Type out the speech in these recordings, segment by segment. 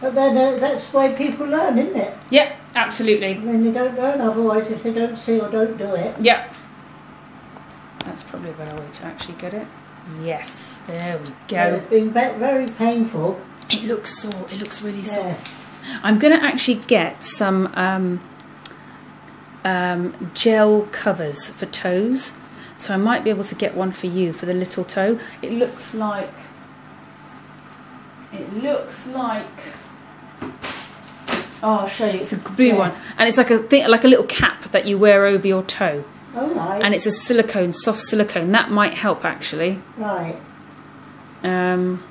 But then uh, that's the way people learn, isn't it? Yep, absolutely. When they don't learn otherwise if they don't see or don't do it. Yep. That's probably a better way to actually get it. Yes, there we Yeah, go. It's been ve- very painful. It looks sore. It looks really sore. I'm going to actually get some um, um, gel covers for toes. So I might be able to get one for you for the little toe. It looks like. It looks like. Oh, I'll show you. It's a blue Yeah. one, and it's like a thing, like a little cap that you wear over your toe, All right. and it's a silicone, soft silicone. That might help actually. right. Um,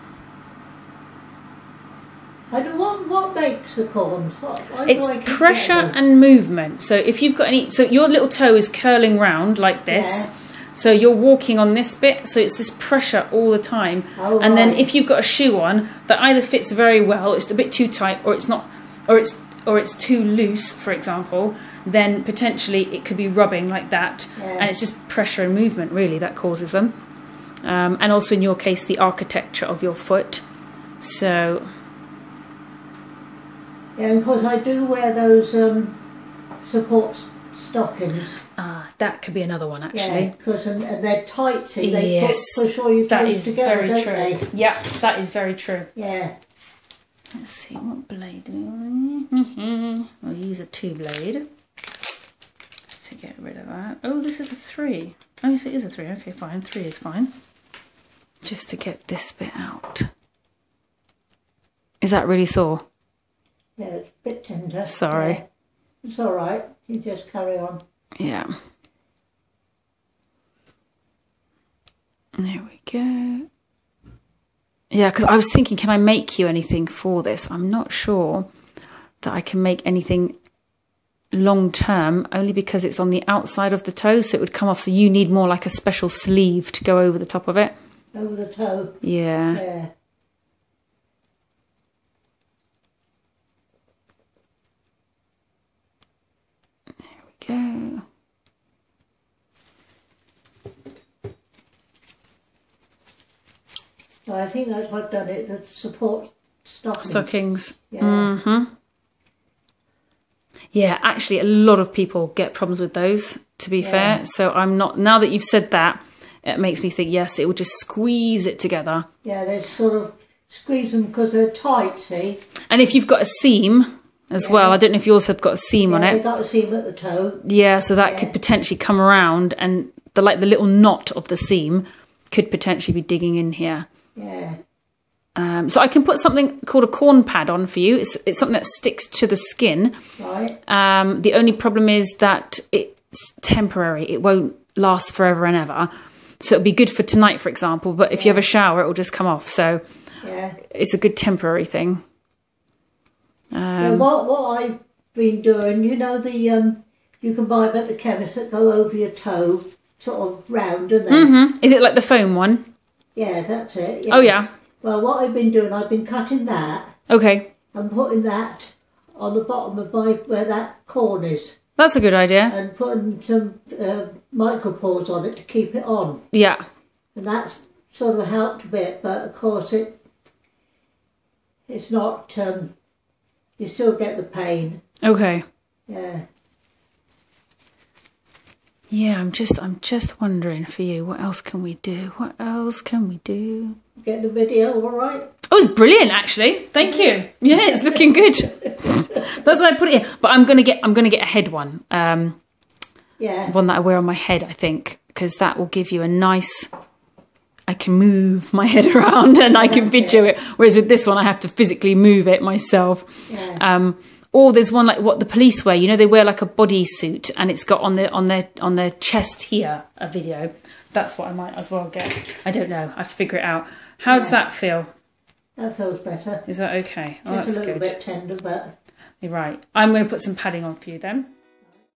And what, what makes the corns? What, It's pressure and movement. So if you've got any, so your little toe is curling round like this. Yeah. So you're walking on this bit, so it's this pressure all the time. Oh, and then if you've got a shoe on that either fits very well, it's a bit too tight, or it's not, or it's or it's too loose, for example, then potentially it could be rubbing like that, Yeah. and it's just pressure and movement really that causes them. Um, and also in your case, the architecture of your foot. So Yeah, and because I do wear those um, support stockings. ah, that could be another one Yeah, actually. because and, um, and they're tight, see, they Yes, push, all your That is together, very true. they? Yeah, that is very true. Yeah. Let's see what blade do we I'll mm-hmm. use a two blade to get rid of that. Oh, this is a three. Oh, yes, it is a three. Okay, fine. Three is fine. Just to get this bit out. Is that really sore? Yeah, it's a bit tender. Sorry. Yeah. It's all right. You just carry on. Yeah. There we go. Yeah, because I was thinking, can I make you anything for this? I'm not sure that I can make anything long term, only because it's on the outside of the toe, so it would come off. So you need more like a special sleeve to go over the top of it. Over the toe. Yeah. Yeah. So I think that's what done it. The support stockings. Stockings. Yeah. Mm-hmm. Yeah, actually, a lot of people get problems with those. To be Yeah. fair, so I'm not. Now that you've said that, it makes me think. Yes, it will just squeeze it together. Yeah, they sort of squeeze them because they're tight. See. And if you've got a seam as well, I don't know if yours have got a seam on Yeah, they it. got a seam at the toe. Yeah, so that Yeah. could potentially come around, and the like the little knot of the seam could potentially be digging in here. Yeah. Um, so I can put something called a corn pad on for you. It's it's something that sticks to the skin. Right. Um, the only problem is that it's temporary. It won't last forever and ever. So it'll be good for tonight, for example. But if you have a shower, it will just come off. So Yeah. it's a good temporary thing. yeah Um, what what I've been doing, you know, the um, you can buy them at the chemist that go over your toe, sort of round, and then mhm. Is it like the foam one? Yeah, that's it. Oh yeah. Well, what I've been doing, I've been cutting that Okay, and putting that on the bottom of my where that corn is, that's a good idea. and putting some uh, micropores on it to keep it on, Yeah. and that's sort of helped a bit. But of course, it it's not. Um, you still get the pain. Okay. Yeah. Yeah, I'm just I'm just wondering for you, what else can we do? What else can we do? Get the video all right. Oh, it's brilliant, actually. Thank you. Yeah, it's looking good. That's why I put it in. But I'm gonna get I'm gonna get a head one, um, Yeah. one that I wear on my head. I think because that will give you a nice. I can move my head around and I can video it. Whereas with this one, I have to physically move it myself. Yeah. Um, or there's one like what the police wear. You know, they wear like a bodysuit and it's got on their on their on their chest here a video. That's what I might as well get. I don't know. I have to figure it out. How does that feel? That feels better. Is that okay? Oh, It's that's a little good. bit tender, but You're right. I'm going to put some padding on for you then.